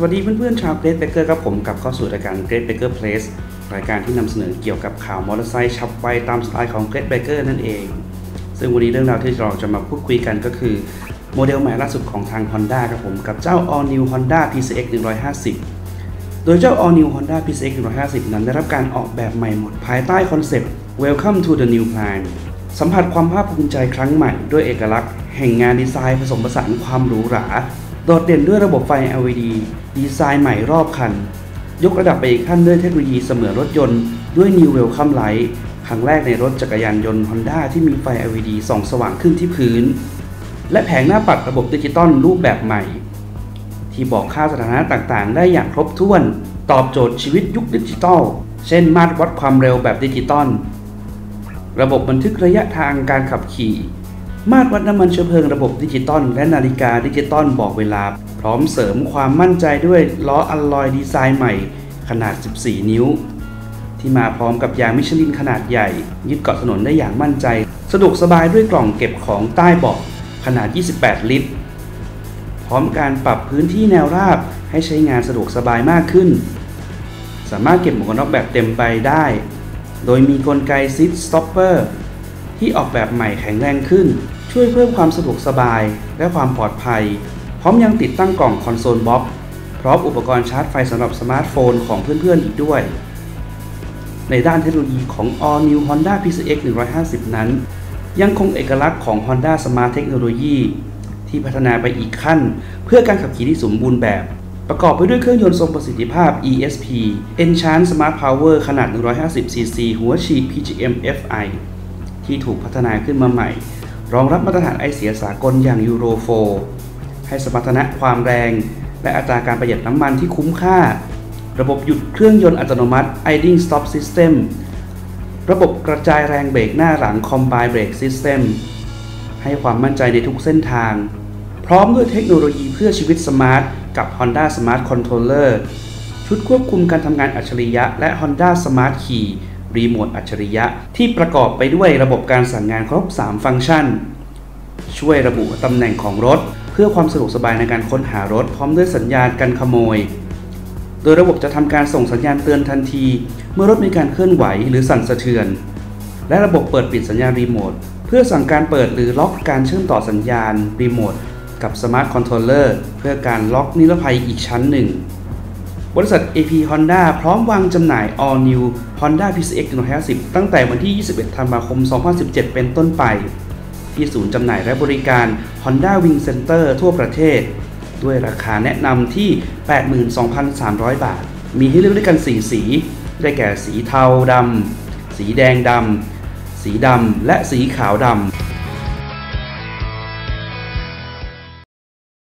สวัสดีเพื่อนๆชาว GreatBiker ครับผมกลับเข้าสู่รายการ GreatBiker PRESS รายการที่นำเสนอเกี่ยวกับข่าวมอเตอร์ไซค์ฉับไวตามสไตล์ของ GreatBiker นั่นเอง ซึ่งวันนี้เรื่องราวที่เราจะมาพูดคุยกันก็คือ โมเดลใหม่ล่าสุดของทาง Honda ครับผมกับเจ้า All New Honda PCX 150 โดยเจ้า All New Honda PCX 150 นั้นได้รับการออกแบบใหม่หมดภายใต้คอนเซปต์ Welcome to the New Prime สัมผัสความภาคภูมิใจครั้งใหม่ด้วยเอกลักษณ์ แห่งงานดีไซน์ผสมผสานความหรูหรา โดดเด่นด้วยระบบไฟ LED ดีไซน์ใหม่รอบคัน ยกระดับไปอีกขั้นด้วยเทคโนโลยีเสมือนรถยนต์ด้วย New Welcome Light ครั้งแรกในรถจักรยานยนต์ Honda ที่มีไฟ LED ส่องสว่างขึ้นที่พื้น และแผงหน้าปัดระบบดิจิตอลรูปแบบใหม่ ที่บอกค่าสถานะต่างๆ ได้อย่างครบถ้วน ตอบโจทย์ชีวิตยุคดิจิตอลเช่นมาตรวัดความเร็วแบบดิจิตอลระบบบันทึกระยะทางการขับขี่ มาตรวัดน้ำมันเชื้อเพลิงระบบดิจิตอลและนาฬิกาดิจิตอลบอกเวลา พร้อมเสริมความมั่นใจด้วยล้ออัลลอยดีไซน์ใหม่ขนาด 14 นิ้ว ที่มาพร้อมกับยางมิชลินขนาดใหญ่ ยึดเกาะถนนได้อย่างมั่นใจ สะดวกสบายด้วยกล่องเก็บของใต้เบาะขนาด 28 ลิตร พร้อมการปรับพื้นที่แนวราบให้ใช้งานสะดวกสบายมากขึ้น สามารถเก็บหมวกกันน็อกแบบเต็มใบได้ โดยมีกลไก seat stopper ที่ออกแบบใหม่แข็งแรงขึ้น ช่วยเพิ่มความสะดวกสบายและความปลอดภัย พร้อมยังติดตั้งกล่อง console box พร้อมอุปกรณ์ชาร์จไฟสำหรับสมาร์ทโฟนของเพื่อนๆอีกด้วย ในด้านเทคโนโลยีของ All New Honda PCX 150 นั้น ยังคงเอกลักษณ์ของ Honda Smart Technology ที่พัฒนาไปอีกขั้น เพื่อการขับขี่ที่สมบูรณ์แบบ ประกอบไปด้วยเครื่องยนต์ทรงประสิทธิภาพ eSP Enchant Smart Power ขนาด 150cc หัวฉีด PGM FI ที่ถูกพัฒนาขึ้นมาใหม่ รองรับมาตรฐานไอเสียสากลอย่าง Euro 4ให้สมรรถนะความแรง และอัตราการประหยัดน้ำมันที่คุ้มค่า ระบบหยุดเครื่องยนต์อัตโนมัติ Idling Stop System ระบบกระจายแรงเบรกหน้าหลัง Combine Brake System ให้ความมั่นใจในทุกเส้นทาง พร้อมด้วยเทคโนโลยีเพื่อชีวิตสมาร์ทกับ Honda Smart Controller ชุดควบคุมการทำงานอัจฉริยะและ Honda Smart Key รีโมทอัจฉริยะ ที่ประกอบไปด้วยระบบการสั่งงานครบ 3 ฟังก์ชัน ช่วยระบุตำแหน่งของรถ เพื่อความสะดวกสบายในการค้นหารถ พร้อมด้วยสัญญาณกันขโมย โดยระบบจะทำการส่งสัญญาณเตือนทันที เมื่อรถมีการเคลื่อนไหวหรือสั่นสะเทือน และระบบเปิดปิดสัญญาณรีโมทเพื่อสั่งการเปิดหรือล็อกการเชื่อมต่อสัญญาณรีโมทกับ smart controller เพื่อการล็อกนิรภัยอีกชั้นหนึ่ง บริษัท AP Honda พร้อมวางจำหน่าย All New Honda PCX 150 ตั้งแต่วันที่ 21 ธันวาคม 2017 เป็นต้นไป ที่ศูนย์จำหน่ายและบริการ Honda Wing Center ทั่วประเทศ ด้วยราคาแนะนำที่ 82,300 บาท มีให้เลือกด้วยกัน 4 สี ได้แก่สีเทาดำ สีแดงดำ สีดำ และสีขาวดำ